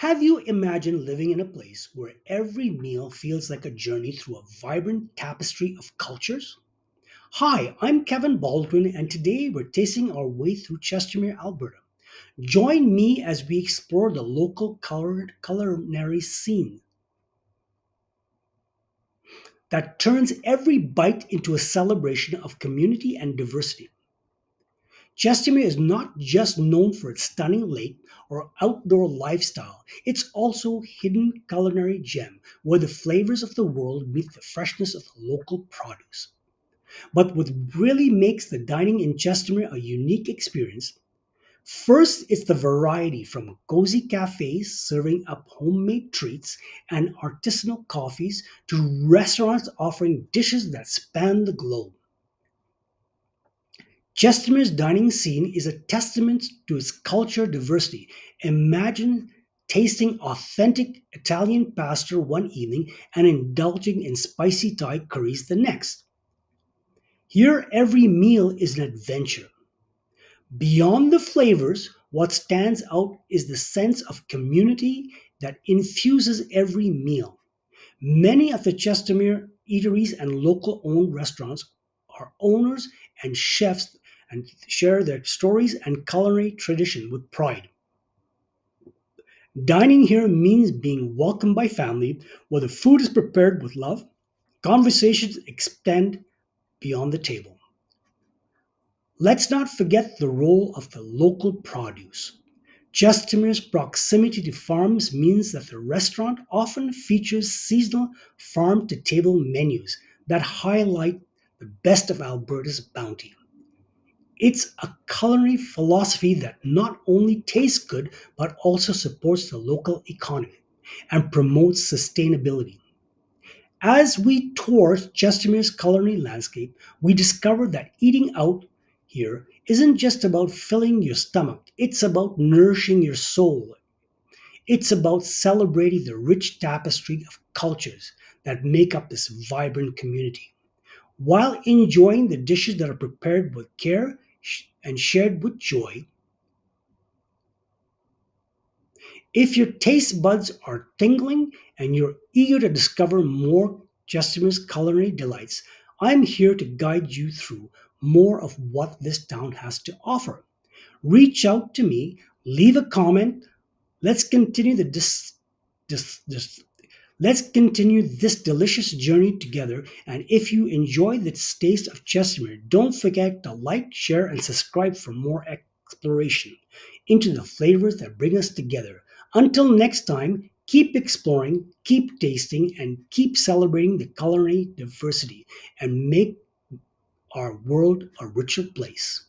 Have you imagined living in a place where every meal feels like a journey through a vibrant tapestry of cultures? Hi, I'm Kevin Baldwin, and today we're tasting our way through Chestermere, Alberta. Join me as we explore the local culinary scene that turns every bite into a celebration of community and diversity. Chestermere is not just known for its stunning lake or outdoor lifestyle, it's also a hidden culinary gem where the flavors of the world meet the freshness of the local produce. But what really makes the dining in Chestermere a unique experience First, it's the variety from cozy cafes serving up homemade treats and artisanal coffees to restaurants offering dishes that span the globe. Chestermere's dining scene is a testament to its culture diversity. Imagine tasting authentic Italian pasta one evening and indulging in spicy Thai curries the next. Here, every meal is an adventure. Beyond the flavors, what stands out is the sense of community that infuses every meal. Many of the Chestermere eateries and local owned restaurants are owners and chefs and share their stories and culinary tradition with pride. Dining here means being welcomed by family, where the food is prepared with love, conversations extend beyond the table. Let's not forget the role of the local produce. Chestermere's proximity to farms means that the restaurant often features seasonal farm to table menus that highlight the best of Alberta's bounty. It's a culinary philosophy that not only tastes good, but also supports the local economy and promotes sustainability. As we tour Chestermere's culinary landscape, we discover that eating out here isn't just about filling your stomach, it's about nourishing your soul. It's about celebrating the rich tapestry of cultures that make up this vibrant community. While enjoying the dishes that are prepared with care and shared with joy. If your taste buds are tingling and you're eager to discover more Chestermere's culinary delights, I'm here to guide you through more of what this town has to offer. Reach out to me, leave a comment. Let's continue the dis, dis, dis, Let's continue this delicious journey together. And if you enjoy the taste of Chestermere, don't forget to like, share, and subscribe for more exploration into the flavors that bring us together. Until next time, keep exploring, keep tasting, and keep celebrating the culinary diversity and make our world a richer place.